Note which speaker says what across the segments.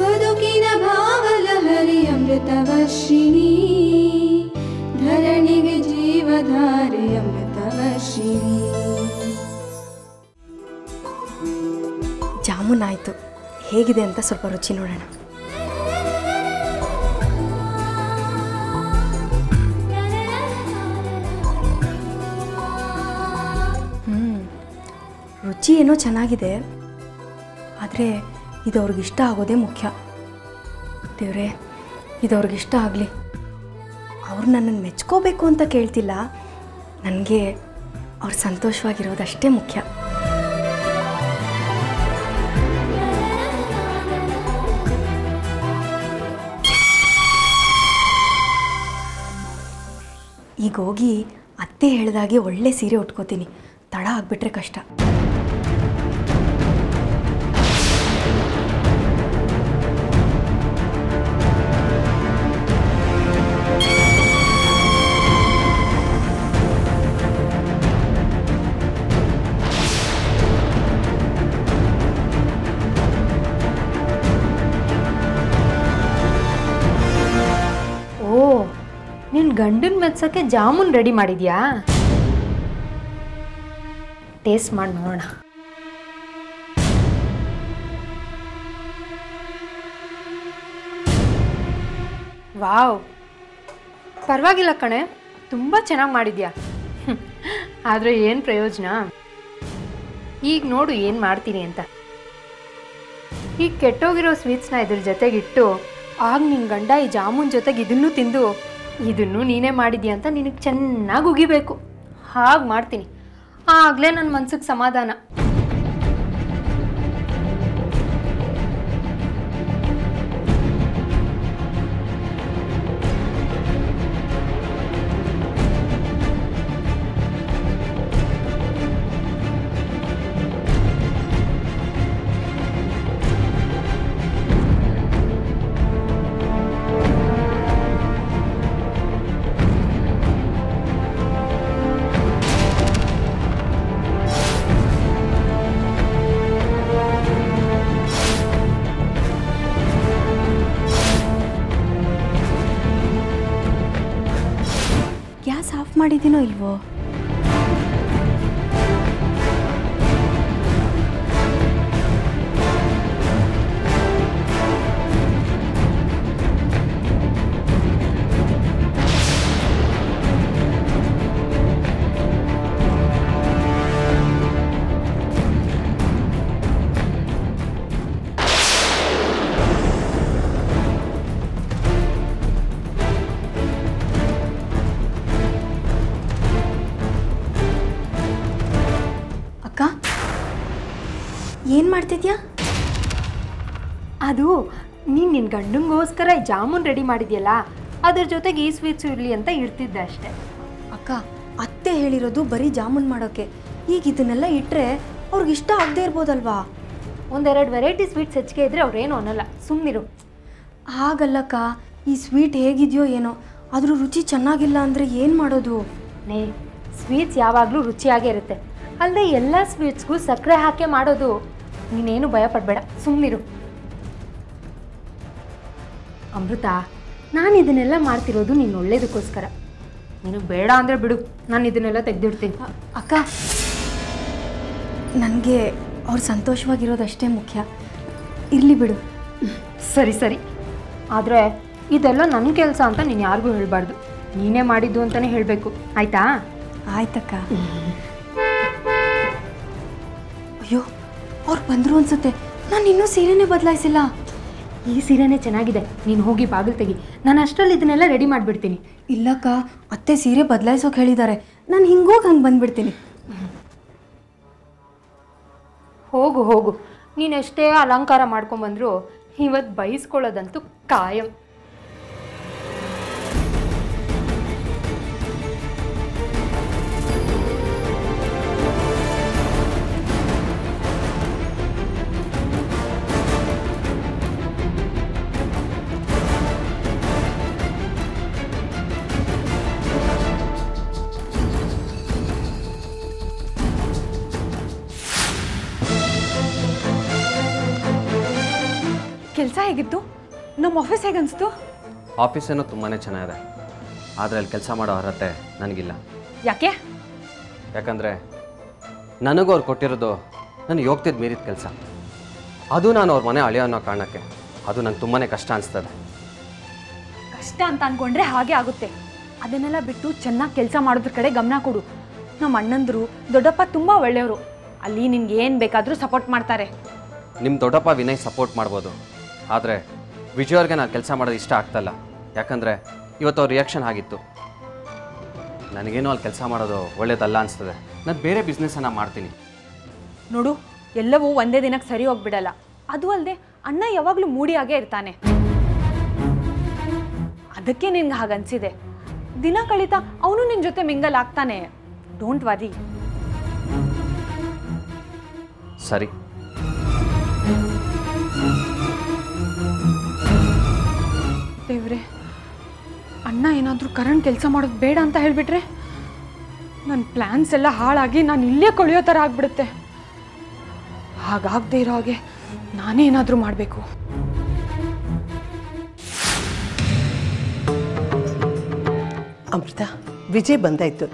Speaker 1: ಬದುಕಿನ ಭಾವಲಹರಿ ಅಮೃತವರ್ಷಿಣಿ. ಧರಣಿಗೆ ಜೀವಧಾರೆ ಅಮೃತವರ್ಷಿಣಿ.
Speaker 2: ಜಾಮೂನ್ ಆಯಿತು ಹೇಗಿದೆ ಅಂತ ಸ್ವಲ್ಪ ರುಚಿ ನೋಡೋಣ. ಹ್ಞೂ ರುಚಿ ಏನೋ ಚೆನ್ನಾಗಿದೆ. ಆದರೆ ಇದು ಅವ್ರಿಗೆ ಇಷ್ಟ ಆಗೋದೇ ಮುಖ್ಯ. ದೇವ್ರೆ ಇದು ಅವ್ರಿಗೆ ಇಷ್ಟ ಆಗಲಿ. ಅವ್ರು ನನ್ನನ್ನು ಮೆಚ್ಕೋಬೇಕು ಅಂತ ಕೇಳ್ತಿಲ್ಲ. ನನಗೆ ಅವ್ರು ಸಂತೋಷವಾಗಿರೋದಷ್ಟೇ ಮುಖ್ಯ. ಈಗ ಹೋಗಿ ಅತ್ತೆ ಹೇಳ್ದಾಗೆ ಒಳ್ಳೆ ಸೀರೆ ಉಟ್ಕೋತೀನಿ. ತಡ ಆಗಿಬಿಟ್ರೆ ಕಷ್ಟ.
Speaker 3: ಗಂಡನ ಮೆತ್ಸೋಕ್ಕೆ ಜಾಮೂನ್ ರೆಡಿ ಮಾಡಿದ್ಯಾ? ಟೇಸ್ಟ್ ಮಾಡಿ ನೋಡೋಣ. ವಾವ್. ಪರವಾಗಿಲ್ಲ ಕಣೆ, ತುಂಬ ಚೆನ್ನಾಗಿ ಮಾಡಿದ್ಯಾ? ಆದರೆ ಏನು ಪ್ರಯೋಜನ? ಈಗ ನೋಡು ಏನು ಮಾಡ್ತೀನಿ ಅಂತ. ಈಗ ಕೆಟ್ಟೋಗಿರೋ ಸ್ವೀಟ್ಸ್ನ ಇದ್ರ ಜೊತೆಗಿಟ್ಟು, ಆಗ ನಿನ್ನ ಗಂಡ ಈ ಜಾಮೂನ್ ಜೊತೆಗೆ ಇದನ್ನು ತಿಂದು ಇದನ್ನು ನೀನೇ ಮಾಡಿದ್ಯಾ ಅಂತ ನಿನಗೆ ಚೆನ್ನಾಗಿ ಉಗಿಬೇಕು. ಹಾಗೆ ಮಾಡ್ತೀನಿ. ಆಗಲೇ ನನ್ನ ಮನ್ಸಿಗೆ ಸಮಾಧಾನ.
Speaker 2: ಮಾಡಿದ್ದೀನೋ ಇಲ್ವೋ ಏನು
Speaker 3: ಅದು ನೀನು ನಿನ್ನ ಗಂಡಂಗೋಸ್ಕರ ಜಾಮೂನ್ ರೆಡಿ ಮಾಡಿದ್ಯಲ್ಲ ಅದ್ರ ಜೊತೆಗೆ ಈ ಸ್ವೀಟ್ಸು ಇರಲಿ ಅಂತ ಇಡ್ತಿದ್ದೆ ಅಷ್ಟೇ.
Speaker 2: ಅಕ್ಕ ಅತ್ತೆ ಹೇಳಿರೋದು ಬರೀ ಜಾಮೂನ್ ಮಾಡೋಕ್ಕೆ ಈಗ ಇದನ್ನೆಲ್ಲ ಇಟ್ಟರೆ ಅವ್ರಿಗೆ ಇಷ್ಟ ಆಗದೆ ಇರ್ಬೋದಲ್ವಾ?
Speaker 3: ಒಂದೆರಡು ವೆರೈಟಿ ಸ್ವೀಟ್ಸ್ ಹೆಚ್ಚಿಗೆ ಇದ್ರೆ ಅವ್ರೇನು ಅನ್ನಲ್ಲ. ಸುಮ್ಮನಿರು
Speaker 2: ಹಾಗಲ್ಲಕ್ಕ ಈ ಸ್ವೀಟ್ ಹೇಗಿದೆಯೋ ಏನೋ ಅದ್ರ ರುಚಿ ಚೆನ್ನಾಗಿಲ್ಲ ಅಂದರೆ ಏನು ಮಾಡೋದು?
Speaker 3: ನೇ ಸ್ವೀಟ್ಸ್ ಯಾವಾಗಲೂ ರುಚಿಯಾಗೇ ಇರುತ್ತೆ. ಅಲ್ಲದೆ ಎಲ್ಲ ಸ್ವೀಟ್ಸ್ಗೂ ಸಕ್ಕರೆ ಹಾಕೇ ಮಾಡೋದು ನೀನೇನು ಭಯ ಪಡಬೇಡ ಸುಮ್ಮನಿರು ಅಮೃತ ನಾನು ಇದನ್ನೆಲ್ಲ ಮಾಡ್ತಿರೋದು ನೀನು ಒಳ್ಳೇದಕ್ಕೋಸ್ಕರ. ನೀನು ಬೇಡ ಅಂದರೆ ಬಿಡು ನಾನು ಇದನ್ನೆಲ್ಲ ತೆಗೆದಿಡ್ತೀನಿ.
Speaker 2: ಅಕ್ಕ ನನಗೆ ಅವ್ರು ಸಂತೋಷವಾಗಿರೋದಷ್ಟೇ ಮುಖ್ಯ. ಇರಲಿ ಬಿಡು.
Speaker 3: ಸರಿ ಸರಿ. ಆದರೆ ಇದೆಲ್ಲ ನನ್ನ ಕೆಲಸ ಅಂತ ನೀನು ಯಾರಿಗೂ ಹೇಳಬಾರ್ದು. ನೀನೇ ಮಾಡಿದ್ದು ಅಂತಲೇ ಹೇಳಬೇಕು. ಆಯಿತಾ?
Speaker 2: ಆಯ್ತಕ್ಕ. ಅಯ್ಯೋ ಅವ್ರು ಬಂದರು ಅನ್ಸುತ್ತೆ. ನಾನು ಇನ್ನೂ ಸೀರೆನೇ ಬದಲಾಯಿಸಿಲ್ಲ.
Speaker 3: ಈ ಸೀರೆನೇ ಚೆನ್ನಾಗಿದೆ. ನೀನು ಹೋಗಿ ಬಾಗಿಲು ತೆಗಿ. ನಾನು ಅಷ್ಟರಲ್ಲಿ ಇದನ್ನೆಲ್ಲ ರೆಡಿ ಮಾಡಿಬಿಡ್ತೀನಿ.
Speaker 2: ಇಲ್ಲಕ್ಕ ಅತ್ತೆ ಸೀರೆ ಬದಲಾಯಿಸೋಕೆ ಹೇಳಿದ್ದಾರೆ. ನಾನು ಹಿಂಗೋಗಿ ಹಂಗೆ ಬಂದ್ಬಿಡ್ತೀನಿ.
Speaker 3: ಹೋಗು ಹೋಗು. ನೀನು ಎಷ್ಟೇ ಅಲಂಕಾರ ಮಾಡ್ಕೊಂಬಂದ್ರು ಇವತ್ತು ಬಯಸ್ಕೊಳ್ಳೋದಂತೂ ಕಾಯಂ.
Speaker 4: ಹೇಗಿತ್ತು? ನಮ್ಮ ಆಫೀಸ್ ಹೇಗೆ ಅನಿಸ್ತು
Speaker 5: ಏನೋ ತುಂಬಾ ಚೆನ್ನಾಗಿದೆ. ಆದರೆ ಅಲ್ಲಿ ಕೆಲಸ ಮಾಡೋ ಅರ್ಹತೆ ನನಗಿಲ್ಲ.
Speaker 4: ಯಾಕೆ?
Speaker 5: ಯಾಕಂದರೆ ನನಗೂ ಅವ್ರು ಕೊಟ್ಟಿರೋದು ನನಗೆ ಹೋಗ್ತಿದ್ದು ಮೀರಿದ ಕೆಲಸ. ಅದು ನಾನು ಅವ್ರ ಮನೆ ಅಳಿಯೋ ಅನ್ನೋ ಕಾರಣಕ್ಕೆ. ಅದು ನಂಗೆ ತುಂಬಾ ಕಷ್ಟ ಅನಿಸ್ತದೆ.
Speaker 4: ಕಷ್ಟ ಅಂತ ಅಂದ್ಕೊಂಡ್ರೆ ಹಾಗೆ ಆಗುತ್ತೆ. ಅದನ್ನೆಲ್ಲ ಬಿಟ್ಟು ಚೆನ್ನಾಗಿ ಕೆಲಸ ಮಾಡೋದ್ರ ಕಡೆ ಗಮನ ಕೊಡು. ನಮ್ಮ ಅಣ್ಣಂದರು ದೊಡ್ಡಪ್ಪ ತುಂಬ ಒಳ್ಳೆಯವರು. ಅಲ್ಲಿ ನಿನ್ಗೆ ಏನು ಬೇಕಾದರೂ ಸಪೋರ್ಟ್ ಮಾಡ್ತಾರೆ.
Speaker 5: ನಿಮ್ಮ ದೊಡ್ಡಪ್ಪ ವಿನಯ್ ಸಪೋರ್ಟ್ ಮಾಡ್ಬೋದು. ಆದರೆ ವಿಜಯ್ ಅವ್ರಿಗೆ ನಾನು ಕೆಲಸ ಮಾಡೋದು ಇಷ್ಟ ಆಗ್ತಲ್ಲ ಯಾಕಂದರೆ ಇವತ್ತು ಅವ್ರ ರಿಯಾಕ್ಷನ್ ಆಗಿತ್ತು. ನನಗೇನೋ ಅಲ್ಲಿ ಕೆಲಸ ಮಾಡೋದು ಒಳ್ಳೇದಲ್ಲ ಅನಿಸ್ತದೆ. ನಾನು ಬೇರೆ ಬಿಸ್ನೆಸ್ಸನ್ನು ಮಾಡ್ತೀನಿ.
Speaker 4: ನೋಡು ಎಲ್ಲವೂ ಒಂದೇ ದಿನಕ್ಕೆ ಸರಿ ಹೋಗ್ಬಿಡಲ್ಲ. ಅದು ಅಲ್ಲದೆ ಅಣ್ಣ ಯಾವಾಗಲೂ ಮೂಡಿಯಾಗೇ ಇರ್ತಾನೆ. ಅದಕ್ಕೆ ನಿನ್ಗೆ ಹಾಗನ್ಸಿದೆ ದಿನ ಕಳೀತಾ ಅವನು ನಿನ್ನ ಜೊತೆ ಮಿಂಗಲ್ ಆಗ್ತಾನೆ. ಡೋಂಟ್ ವರಿ
Speaker 5: ಸರಿ.
Speaker 4: ದೇವ್ರೆ ಅಣ್ಣ ಏನಾದರೂ ಕರಣ್ ಕೆಲಸ ಮಾಡೋದು ಬೇಡ ಅಂತ ಹೇಳಿಬಿಟ್ರೆ ನನ್ನ ಪ್ಲ್ಯಾನ್ಸ್ ಎಲ್ಲ ಹಾಳಾಗಿ ನಾನು ಇಲ್ಲೇ ಕೊಳೆಯೋ ಥರ ಆಗ್ಬಿಡುತ್ತೆ. ಹಾಗಾಗದೇ ಇರೋ ಹಾಗೆ ನಾನೇ ಏನಾದರೂ ಮಾಡಬೇಕು.
Speaker 6: ಅಮೃತ ವಿಜಯ್ ಬಂದಾಯ್ತು.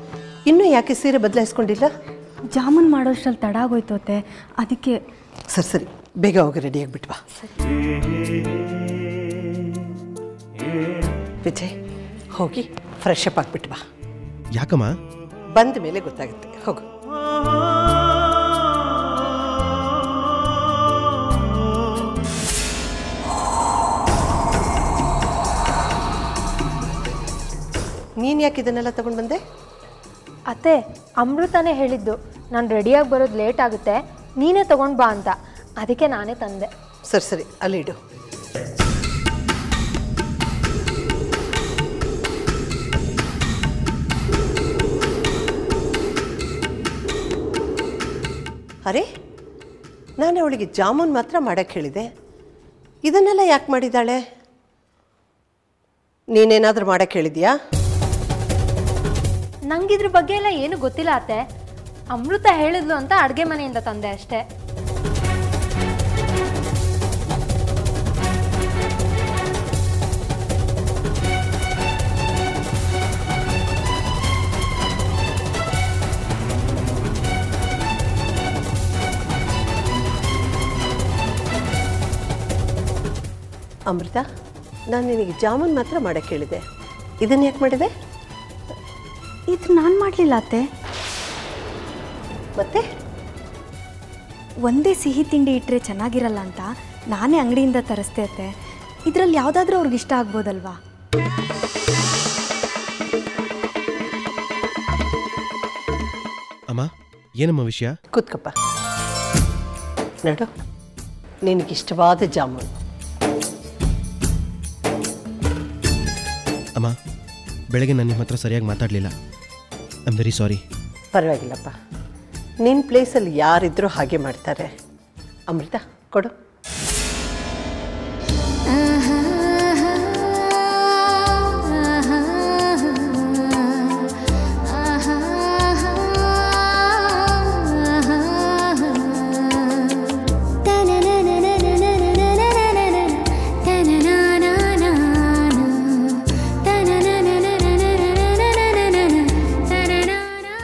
Speaker 6: ಇನ್ನೂ ಯಾಕೆ ಸೀರೆ ಬದಲಾಯಿಸ್ಕೊಂಡಿಲ್ಲ?
Speaker 2: ಜಾಮೂನ್ ಮಾಡೋಷ್ಟ್ರಲ್ಲಿ ತಡ ಆಗೋಯ್ತೋತೆ. ಅದಕ್ಕೆ
Speaker 6: ಸರಿ ಸರಿ. ಬೇಗ ಹೋಗಿ ರೆಡಿ ಆಗಿಬಿಟ್ವಾ ವಿಜಯ್ ಹೋಗಿ ಫ್ರೆಶ್ ಅಪ್ ಆಗಿಬಿಟ್ವಾ
Speaker 7: ಯಾಕಮ್ಮ?
Speaker 6: ಬಂದ ಮೇಲೆ ಗೊತ್ತಾಗುತ್ತೆ. ಹೋಗು. ನೀನು ಯಾಕೆ ಇದನ್ನೆಲ್ಲ ತಗೊಂಡು ಬಂದೆ?
Speaker 3: ಅತ್ತೆ ಅಮೃತನೇ ಹೇಳಿದ್ದು ನಾನು ರೆಡಿಯಾಗಿ ಬರೋದು ಲೇಟ್ ಆಗುತ್ತೆ ನೀನೇ ತಗೊಂಡು ಬಾ ಅಂತ. ಅದಕ್ಕೆ ನಾನೇ ತಂದೆ.
Speaker 6: ಸರಿ ಸರಿ ಅಲ್ಲಿ ಇಡು. ಅರೆ, ನಾನು ಅವಳಿಗೆ ಜಾಮೂನ್ ಮಾತ್ರ ಮಾಡಕ್ಕೆ ಹೇಳಿದೆ. ಇದನ್ನೆಲ್ಲ ಯಾಕೆ ಮಾಡಿದ್ದಾಳೆ? ನೀನೇನಾದರೂ ಮಾಡಕ್ಕೆ ಹೇಳಿದ್ಯಾ?
Speaker 3: ನಂಗಿದ್ರ ಬಗ್ಗೆ ಎಲ್ಲ ಏನು ಗೊತ್ತಿಲ್ಲ ಅತ್ತೆ. ಅಮೃತ ಹೇಳಿದ್ಲು ಅಂತ ಅಡುಗೆ ಮನೆಯಿಂದ ತಂದೆ ಅಷ್ಟೇ.
Speaker 6: ಅಮೃತ ನಾನು ನಿನಗೆ ಜಾಮೂನ್ ಮಾತ್ರ ಮಾಡಕ್ಕೆ ಹೇಳಿದೆ. ಇದನ್ನು ಯಾಕೆ ಮಾಡಿದೆ?
Speaker 2: ಇದು ನಾನು ಮಾಡಲಿಲ್ಲ ಅತ್ತೆ.
Speaker 6: ಮತ್ತೆ?
Speaker 2: ಒಂದೇ ಸಿಹಿ ತಿಂಡಿ ಇಟ್ಟರೆ ಚೆನ್ನಾಗಿರಲ್ಲ ಅಂತ ನಾನೇ ಅಂಗಡಿಯಿಂದ ತರಿಸ್ತೆ ಅತ್ತೆ. ಇದರಲ್ಲಿ ಯಾವುದಾದ್ರೂ ಅವ್ರಿಗೆ ಇಷ್ಟ ಆಗ್ಬೋದಲ್ವಾ?
Speaker 7: ಅಮ್ಮ ಏನಮ್ಮ ವಿಷಯ?
Speaker 6: ಕೂತ್ಕಪ್ಪ. ನೋಡು ನಿನಗಿಷ್ಟವಾದ ಜಾಮೂನ್.
Speaker 7: ಅಮ್ಮ, ಬೆಳಗ್ಗೆ ನಾನು ನಿಮ್ಮ ಹತ್ರ ಸರಿಯಾಗಿ ಮಾತಾಡಲಿಲ್ಲ. ಐ ಆಮ್ ವೆರಿ ಸಾರಿ
Speaker 6: ಪರವಾಗಿಲ್ಲಪ್ಪ ನಿನ್ನ ಪ್ಲೇಸಲ್ಲಿ ಯಾರಿದ್ರೂ ಹಾಗೆ ಮಾಡ್ತಾರೆ. ಅಮೃತ, ಕೊಡು.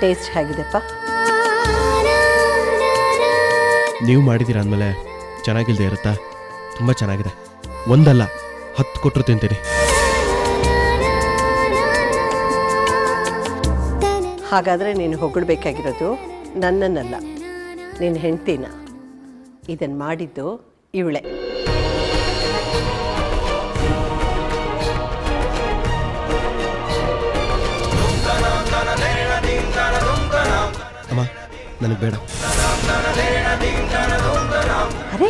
Speaker 6: ಟೇಸ್ಟ್ ಹೇಗಿದೆಪ್ಪ?
Speaker 7: ನೀವು ಮಾಡಿದ್ದೀರ ಅಂದಮೇಲೆ ಚೆನ್ನಾಗಿಲ್ಲದೆ ಇರುತ್ತಾ? ತುಂಬ ಚೆನ್ನಾಗಿದೆ. ಒಂದಲ್ಲ ಹತ್ತು ಕೊಟ್ಟರು ತಿಂತೀನಿ.
Speaker 6: ಹಾಗಾದರೆ ನೀನು ಹೊಗಳಬೇಕಾಗಿರೋದು ನನ್ನನ್ನಲ್ಲ. ನಿನ್ನ ಹೆಂಡ್ತಿನ. ಇದನ್ನು ಮಾಡಿದ್ದು ಇವಳೆ.
Speaker 7: ನನಗೆ ಬೇಡ.
Speaker 6: ಅರೆ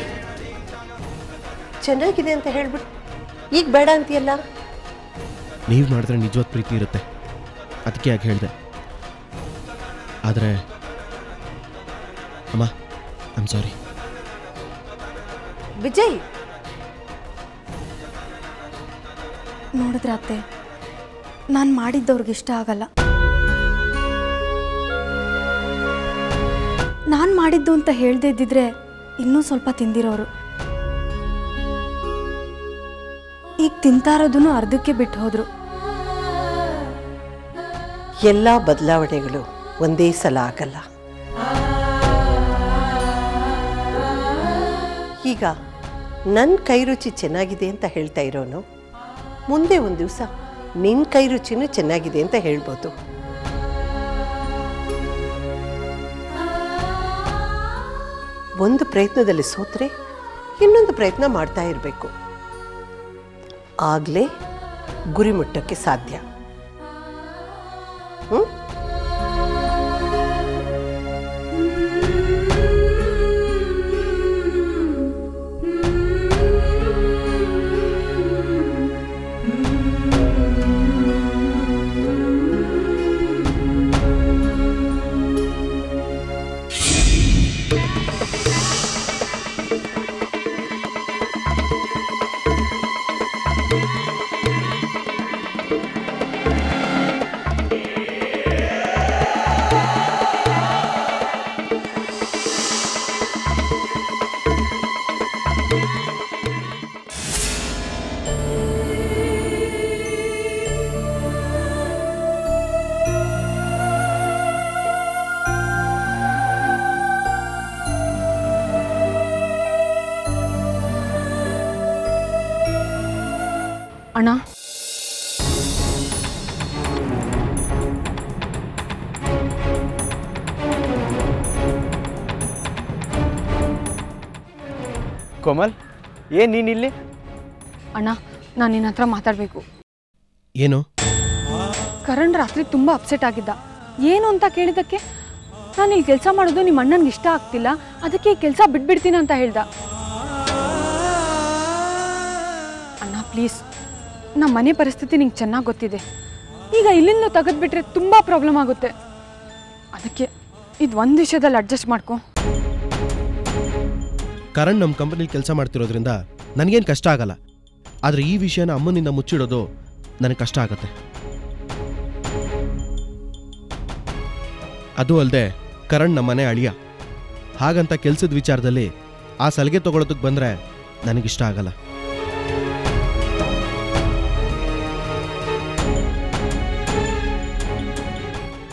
Speaker 6: ಚೆನ್ನಾಗಿದೆ ಅಂತ ಹೇಳ್ಬಿಟ್ಟು ಈಗ ಬೇಡ ಅಂತೀಯಲ್ಲ?
Speaker 7: ನೀವು ಮಾಡಿದ್ರೆ ನಿಜವಾದ ಪ್ರೀತಿ ಇರುತ್ತೆ. ಅದಕ್ಕೆ ಯಾಕೆ ಹೇಳಿದೆ. ಆದರೆ ಅಮ್ಮ ಐ ಆಮ್ ಸಾರಿ
Speaker 6: ವಿಜಯ್!
Speaker 2: ನೋಡಿದ್ರೆ ಅತ್ತೆ ನಾನು ಮಾಡಿದ್ದವ್ರಿಗೆ ಇಷ್ಟ ಆಗಲ್ಲ. ನಾನು ಮಾಡಿದ್ದು ಅಂತ ಹೇಳದೇ ಇದ್ದಿದ್ರೆ ಇನ್ನೂ ಸ್ವಲ್ಪ ತಿಂದಿರೋರು. ಈಗ ತಿಂತಾ ಇರೋದನ್ನು ಅರ್ಧಕ್ಕೆ ಬಿಟ್ಟು ಹೋದ್ರು.
Speaker 6: ಎಲ್ಲ ಬದಲಾವಣೆಗಳು ಒಂದೇ ಸಲ ಆಗಲ್ಲ. ಈಗ ನನ್ನ ಕೈ ರುಚಿ ಚೆನ್ನಾಗಿದೆ ಅಂತ ಹೇಳ್ತಾ ಇರೋನು, ಮುಂದೆ ಒಂದು ದಿವಸ ನಿನ್ನ ಕೈ ರುಚಿನೂ ಚೆನ್ನಾಗಿದೆ ಅಂತ ಹೇಳ್ಬೋದು. ಒಂದು ಪ್ರಯತ್ನದಲ್ಲಿ ಸೋತ್ರೆ ಇನ್ನೊಂದು ಪ್ರಯತ್ನ ಮಾಡ್ತಾ ಇರಬೇಕು. ಆಗಲೇ ಗುರಿ ಮುಟ್ಟಕ್ಕೆ ಸಾಧ್ಯ. ಹ್ಞೂ
Speaker 8: ಏನು ಇಲ್ಲಿ?
Speaker 4: ಅಣ್ಣ ನಾನು ನಿನ್ನ ಹತ್ರ ಮಾತಾಡಬೇಕು.
Speaker 7: ಏನು?
Speaker 4: ಕರಣ್ ರಾತ್ರಿ ತುಂಬ ಅಪ್ಸೆಟ್ ಆಗಿದ್ದ. ಏನು ಅಂತ ಕೇಳಿದ್ದಕ್ಕೆ? ನಾನು ಇಲ್ಲಿ ಕೆಲಸ ಮಾಡೋದು ನಿಮ್ಮ ಅಣ್ಣನಿಗೆ ಇಷ್ಟ ಆಗ್ತಿಲ್ಲ ಅದಕ್ಕೆ ಈ ಕೆಲಸ ಬಿಟ್ಬಿಡ್ತೀನಿ ಅಂತ ಹೇಳ್ದ. ಅಣ್ಣ ಪ್ಲೀಸ್ ನಮ್ಮ ಮನೆ ಪರಿಸ್ಥಿತಿ ನಿಂಗೆ ಚೆನ್ನಾಗಿ ಗೊತ್ತಿದೆ. ಈಗ ಇಲ್ಲಿಂದ ತೆಗೆದ್ಬಿಟ್ರೆ ತುಂಬ ಪ್ರಾಬ್ಲಮ್ ಆಗುತ್ತೆ. ಅದಕ್ಕೆ ಇದು ಒಂದು ವಿಷಯದಲ್ಲಿ ಅಡ್ಜಸ್ಟ್ ಮಾಡ್ಕೊ.
Speaker 7: ಕರಣ್ ನಮ್ಮ ಕಂಪನಿಲಿ ಕೆಲಸ ಮಾಡ್ತಿರೋದ್ರಿಂದ ನನಗೇನು ಕಷ್ಟ ಆಗಲ್ಲ. ಆದರೆ ಈ ವಿಷಯನ ಅಮ್ಮನಿಂದ ಮುಚ್ಚಿಡೋದು ನನಗೆ ಕಷ್ಟ ಆಗತ್ತೆ. ಅದು ಅಲ್ಲದೆ ಕರಣ್ ನಮ್ಮನೆ ಅಳಿಯ. ಹಾಗಂತ ಕೆಲಸದ ವಿಚಾರದಲ್ಲಿ ಆ ಸಲಿಗೆ ತಗೊಳೋದಕ್ಕೆ ಬಂದರೆ ನನಗಿಷ್ಟ ಆಗಲ್ಲ.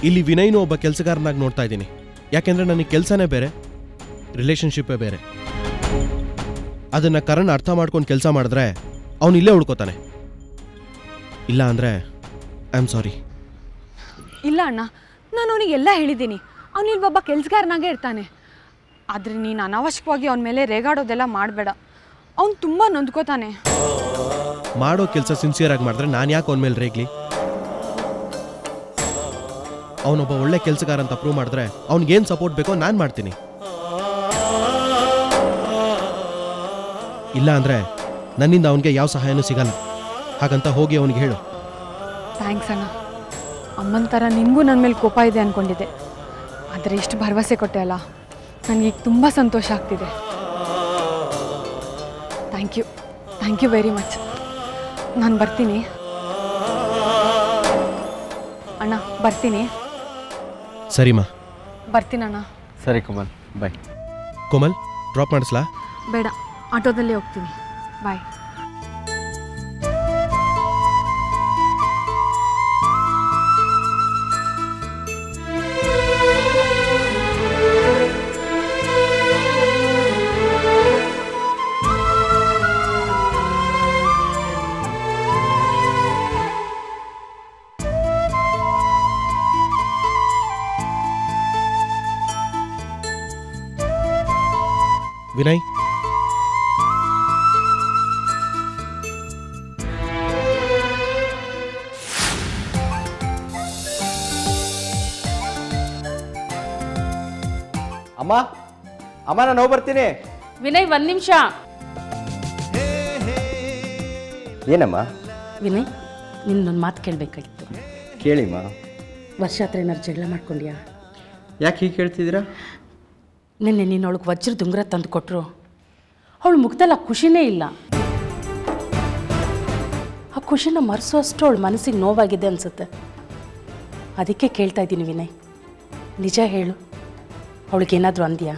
Speaker 7: ಇಲ್ಲಿ ವಿನಯ್ನು ಒಬ್ಬ ಕೆಲಸಗಾರನಾಗಿ ನೋಡ್ತಾ ಇದ್ದೀನಿ. ಯಾಕೆಂದರೆ ನನಗೆ ಕೆಲಸನೇ ಬೇರೆ, ರಿಲೇಷನ್ಶಿಪ್ಪೇ ಬೇರೆ. ಅದನ್ನು ಕರಣ್ ಅರ್ಥ ಮಾಡ್ಕೊಂಡು ಕೆಲಸ ಮಾಡಿದ್ರೆ ಅವನು ಇಲ್ಲೇ ಉಳ್ಕೋತಾನೆ. ಇಲ್ಲ ಅಂದರೆ ಐ ಆಮ್ ಸಾರಿ
Speaker 4: ಇಲ್ಲ ಅಣ್ಣ ನಾನು ಅವನಿಗೆ ಎಲ್ಲ ಹೇಳಿದ್ದೀನಿ. ಅವನು ಇಲ್ಲಿ ಒಬ್ಬ ಕೆಲ್ಸಗಾರನಾಗೆ ಇರ್ತಾನೆ. ಆದರೆ ನೀನು ಅನಾವಶ್ಯಕವಾಗಿ ಅವನ ಮೇಲೆ ರೇಗಾಡೋದೆಲ್ಲ ಮಾಡಬೇಡ. ಅವನು ತುಂಬ ನೊಂದ್ಕೋತಾನೆ.
Speaker 7: ಮಾಡೋ ಕೆಲಸ ಸಿನ್ಸಿಯರ್ ಆಗಿ ಮಾಡಿದ್ರೆ ನಾನು ಯಾಕೆ ಅವನ ಮೇಲೆ ರೇಗ್ಲಿ? ಅವನೊಬ್ಬ ಒಳ್ಳೆ ಕೆಲಸಗಾರ ಅಂತ ಪ್ರೂವ್ ಮಾಡಿದ್ರೆ ಅವ್ನಿಗೇನು ಸಪೋರ್ಟ್ ಬೇಕೋ ನಾನು ಮಾಡ್ತೀನಿ. ಇಲ್ಲ ಅಂದರೆ ನನ್ನಿಂದ ಅವನಿಗೆ ಯಾವ ಸಹಾಯನೂ ಸಿಗಲ್ಲ. ಹಾಗಂತ ಹೋಗಿ ಅವನಿಗೆ ಹೇಳು.
Speaker 4: ಥ್ಯಾಂಕ್ಸ್ ಅಣ್ಣ. ಅಮ್ಮನ ಥರ ನಿಮಗೂ ನನ್ನ ಮೇಲೆ ಕೋಪ ಇದೆ ಅಂದ್ಕೊಂಡಿದ್ದೆ ಆದರೆ ಇಷ್ಟು ಭರವಸೆ ಕೊಟ್ಟೆ ಅಲ್ಲ. ನನಗೀಗ ತುಂಬ ಸಂತೋಷ ಆಗ್ತಿದೆ. Thank you thank you very much ನಾನು ಬರ್ತೀನಿ. ಅಣ್ಣ ಬರ್ತೀನಿ.
Speaker 7: ಸರಿಮಾ
Speaker 4: ಬರ್ತೀನಣ್ಣ
Speaker 8: ಸರಿ ಕೋಮಲ್ ಬಾಯ್
Speaker 7: ಕೋಮಲ್ ಡ್ರಾಪ್ ಮಾಡಿಸ್ಲಾ?
Speaker 4: ಬೇಡ. ಆಟೋದಲ್ಲೇ ಹೋಗ್ತೀನಿ. ಬಾಯ್.
Speaker 7: ವಿನಯ್?
Speaker 8: ಅಮ್ಮ ನಾನು ಹೋಗಿ ಬರ್ತೀನಿ.
Speaker 9: ವಿನಯ್ ಒಂದ್ ನಿಮಿಷ.
Speaker 8: ಏನಮ್ಮ?
Speaker 9: ವಿನಯ್ ನಿನ್ನೊಂದು ಮಾತು ಕೇಳಬೇಕಾಗಿತ್ತು.
Speaker 8: ಕೇಳಿಮ್ಮ.
Speaker 9: ವರ್ಷ ಹತ್ರ ಏನಾದ್ರು ಜಗಳ ಮಾಡ್ಕೊಂಡ್ಯಾ?
Speaker 8: ಯಾಕೆ ಹೀಗೆ ಕೇಳ್ತಿದ್ದೀರಾ?
Speaker 9: ನಿನ್ನೆ ನೀನು ಅವಳಿಗೆ ವಜ್ರ ದುಂಗುರ ತಂದು ಕೊಟ್ಟರು ಅವಳು ಮುಗ್ದಲ್ಲ ಆ ಖುಷಿನೇ ಇಲ್ಲ. ಆ ಖುಷಿನ ಮರೆಸುವಷ್ಟು ಅವಳ ಮನಸ್ಸಿಗೆ ನೋವಾಗಿದೆ ಅನಿಸುತ್ತೆ. ಅದಕ್ಕೆ ಕೇಳ್ತಾ ಇದ್ದೀನಿ ವಿನಯ್. ನಿಜ ಹೇಳು ಅವಳಿಗೇನಾದರೂ ಅಂದ್ಯಾ?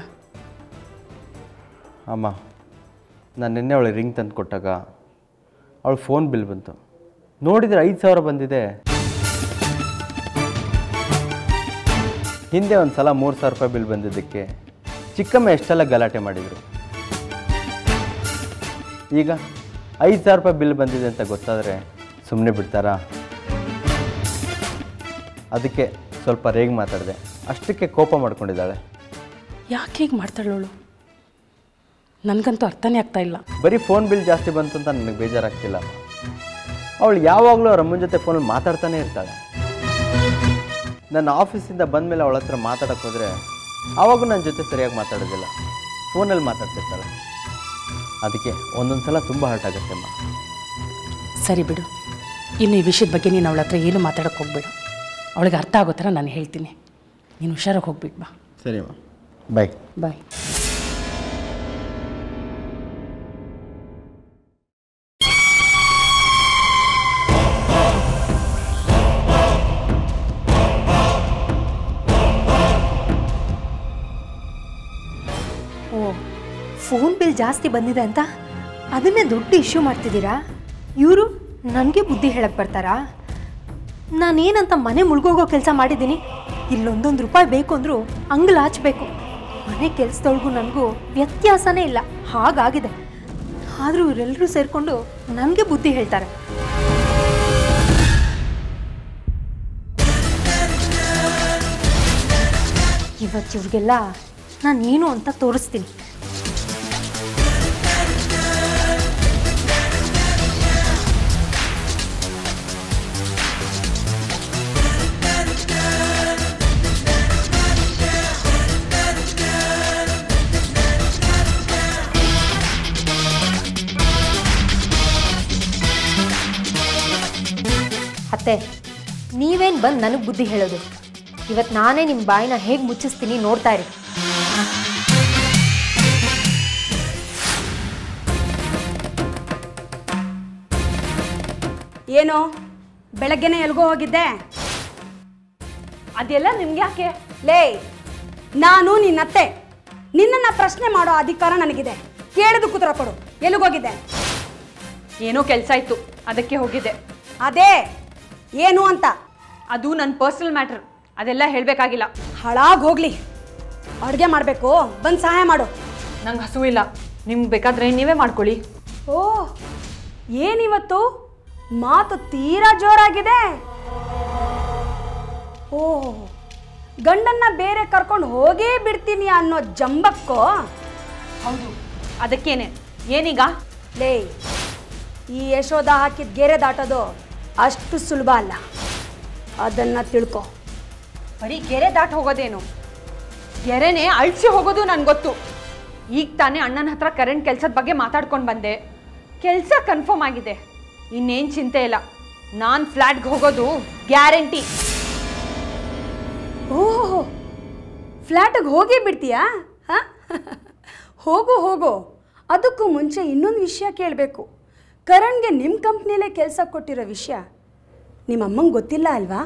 Speaker 8: ಅಮ್ಮ, ನಾನು ನಿನ್ನೆ ಅವಳಿಗೆ ರಿಂಗ್ ತಂದು ಕೊಟ್ಟಾಗ ಅವಳು ಫೋನ್ ಬಿಲ್ ಬಂತು. ನೋಡಿದರೆ ಐದು ಸಾವಿರ ಬಂದಿದೆ. ಹಿಂದೆ ಒಂದು ಸಲ ಮೂರು ಸಾವಿರ ರೂಪಾಯಿ ಬಿಲ್ ಬಂದಿದ್ದಕ್ಕೆ ಚಿಕ್ಕಮ್ಮ ಎಷ್ಟೆಲ್ಲ ಗಲಾಟೆ ಮಾಡಿದರು. ಈಗ ಐದು ಸಾವಿರ ರೂಪಾಯಿ ಬಿಲ್ ಬಂದಿದೆ ಅಂತ ಗೊತ್ತಾದರೆ ಸುಮ್ಮನೆ ಬಿಡ್ತಾರಾ? ಅದಕ್ಕೆ ಸ್ವಲ್ಪ ರೇಗ್ ಮಾತಾಡಿದೆ. ಅಷ್ಟಕ್ಕೆ ಕೋಪ ಮಾಡ್ಕೊಂಡಿದ್ದಾಳೆ.
Speaker 9: ಯಾಕೆ ಹೀಗೆ ಮಾಡ್ತಾಳವಳು ನನಗಂತೂ ಅರ್ಥನೇ ಆಗ್ತಾ ಇಲ್ಲ.
Speaker 8: ಬರೀ ಫೋನ್ ಬಿಲ್ ಜಾಸ್ತಿ ಬಂತು ಅಂತ ನನಗೆ ಬೇಜಾರಾಗ್ತಿಲ್ಲ. ಅವಳು ಯಾವಾಗಲೂ ಅವ್ರ ಅಮ್ಮನ ಜೊತೆ ಫೋನಲ್ಲಿ ಮಾತಾಡ್ತಾನೆ ಇರ್ತಾಳೆ. ನನ್ನ ಆಫೀಸಿಂದ ಬಂದ ಮೇಲೆ ಅವಳ ಹತ್ರ ಮಾತಾಡೋಕ್ಕೆ ಹೋದರೆ ಆವಾಗೂ ನನ್ನ ಜೊತೆ ಸರಿಯಾಗಿ ಮಾತಾಡೋದಿಲ್ಲ. ಫೋನಲ್ಲಿ ಮಾತಾಡ್ತಿರ್ತಾಳೆ. ಅದಕ್ಕೆ ಒಂದೊಂದು ಸಲ ತುಂಬ ಹರ್ಟ್ ಆಗುತ್ತೆ ಅಮ್ಮ.
Speaker 9: ಸರಿ ಬಿಡು. ಇನ್ನು ಈ ವಿಷಯದ ಬಗ್ಗೆ ನೀನು ಅವಳ ಹತ್ರ ಏನು ಮಾತಾಡೋಕೆ ಹೋಗ್ಬೇಡ. ಅವಳಿಗೆ ಅರ್ಥ ಆಗೋ ಥರ ನಾನು ಹೇಳ್ತೀನಿ. ನೀನು ಹುಷಾರಾಗಿ ಹೋಗ್ಬಿಟ್ಟು ಬಾ.
Speaker 8: ಸರಿ ಅಮ್ಮ. ಬಾಯ್
Speaker 9: ಬಾಯ್
Speaker 3: ಬಿಲ್ ಜಾಸ್ತಿ ಬಂದಿದೆ ಅಂತ? ಅದನ್ನೇ ದೊಡ್ಡ ಇಶ್ಯೂ ಮಾಡ್ತಿದ್ದೀರಾ? ಇವರು ನನಗೆ ಬುದ್ಧಿ ಹೇಳಕ್ಕೆ ಬರ್ತಾರಾ? ನಾನೇನಂತ ಮನೆ ಮುಳುಗೋಗೋ ಕೆಲಸ ಮಾಡಿದ್ದೀನಿ? ಇಲ್ಲೊಂದೊಂದು ರೂಪಾಯಿ ಬೇಕು ಅಂದರೂ ಹಂಗ್ಲಾಚಬೇಕು ಮನೆ ಕೆಲಸದೊಳಗೂ ನನಗೂ ವ್ಯತ್ಯಾಸನೇ ಇಲ್ಲ. ಹಾಗಾಗಿದೆ. ಆದರೂ ಇವರೆಲ್ಲರೂ ಸೇರಿಕೊಂಡು ನನಗೆ ಬುದ್ಧಿ ಹೇಳ್ತಾರೆ. ಇವತ್ತು ಇವ್ರಿಗೆಲ್ಲ ನಾನೇನು ಅಂತ ತೋರಿಸ್ತೀನಿ. ಅತ್ತೆ ನೀವೇನು ಬಂದು ನನಗೆ ಬುದ್ಧಿ ಹೇಳೋದು? ಇವತ್ತು ನಾನೇ ನಿಮ್ಮ ಬಾಯಿನ ಹೇಗೆ ಮುಚ್ಚಿಸ್ತೀನಿ ನೋಡ್ತಾ ಇರಿ.
Speaker 10: ಏನು ಬೆಳಗ್ಗೆನೆ ಎಲ್ಗೋ ಹೋಗಿದ್ದೆ.
Speaker 4: ಅದೆಲ್ಲ ನಿಮ್ಗೆ ಯಾಕೆ?
Speaker 10: ಲೇ ನಾನು ನಿನ್ನತ್ತೆ. ನಿನ್ನನ್ನ ಪ್ರಶ್ನೆ ಮಾಡೋ ಅಧಿಕಾರ ನನಗಿದೆ. ಕೇಳಿದು ಕುತ್ರ ಕೊಡು ಎಲ್ಲಿಗೋಗಿದ್ದೆ
Speaker 4: ಏನೋ ಕೆಲಸ ಇತ್ತು. ಅದಕ್ಕೆ ಹೋಗಿದ್ದೆ.
Speaker 10: ಅದೇ ಏನು ಅಂತ?
Speaker 4: ಅದು ನನ್ನ ಪರ್ಸನಲ್ ಮ್ಯಾಟ್ರ್ ಅದೆಲ್ಲ ಹೇಳಬೇಕಾಗಿಲ್ಲ.
Speaker 10: ಹಾಳಾಗಿ ಹೋಗ್ಲಿ. ಅಡುಗೆ ಮಾಡಬೇಕು. ಬಂದು ಸಹಾಯ ಮಾಡು.
Speaker 4: ನಂಗೆ ಹಸು ಇಲ್ಲ. ನಿಮ್ಗೆ ಬೇಕಾದ್ರೆ ನೀವೇ ಮಾಡ್ಕೊಳ್ಳಿ.
Speaker 10: ಓ ಏನಿವತ್ತು? ಮಾತು ತೀರಾ ಜೋರಾಗಿದೆ. ಓ ಗಂಡನ್ನ ಬೇರೆ ಕರ್ಕೊಂಡು ಹೋಗೇ ಬಿಡ್ತೀನಿ ಅನ್ನೋ ಜಂಬಕ್ಕೋ?
Speaker 4: ಹೌದು. ಅದಕ್ಕೇನೆ. ಏನೀಗ?
Speaker 10: ಲೇ ಈ ಯಶೋದ ಹಾಕಿದ ಗೆರೆ ದಾಟೋದು ಅಷ್ಟು ಸುಲಭ ಅಲ್ಲ. ಅದನ್ನ ತಿಳ್ಕೊ.
Speaker 4: ಬರೀ ಗೆರೆ ದಾಟ್ ಹೋಗೋದೇನು? ಗೆರೆನೇ ಅಳಿಸಿ ಹೋಗೋದು ನನ್ ಗೊತ್ತು. ಈಗ ತಾನೇ ಅಣ್ಣನ ಹತ್ರ ಕರೆಂಟ್ ಕೆಲಸದ ಬಗ್ಗೆ ಮಾತಾಡ್ಕೊಂಡು ಬಂದೆ. ಕೆಲಸ ಕನ್ಫರ್ಮ್ ಆಗಿದೆ. ಇನ್ನೇನು ಚಿಂತೆ ಇಲ್ಲ. ನಾನು ಫ್ಲ್ಯಾಟ್ಗೆ ಹೋಗೋದು ಗ್ಯಾರಂಟಿ
Speaker 10: ಓಹೋ ಫ್ಲ್ಯಾಟಿಗೆ ಹೋಗೇ ಬಿಡ್ತೀಯಾ? ಹಾಂ? ಹೋಗು ಹೋಗು. ಅದಕ್ಕೂ ಮುಂಚೆ ಇನ್ನೊಂದು ವಿಷಯ ಕೇಳಬೇಕು. ಕರಣ್ಗೆ ನಿಮ್ಮ ಕಂಪ್ನಿಲೇ ಕೆಲಸ ಕೊಟ್ಟಿರೋ ವಿಷಯ ನಿಮ್ಮ ಅಮ್ಮಂಗೆ ಗೊತ್ತಿಲ್ಲ ಅಲ್ವಾ?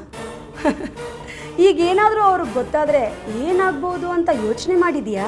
Speaker 10: ಈಗ ಏನಾದರೂ ಅವ್ರಿಗೆ ಗೊತ್ತಾದರೆ ಏನಾಗ್ಬೋದು ಅಂತ ಯೋಚನೆ ಮಾಡಿದೀಯಾ?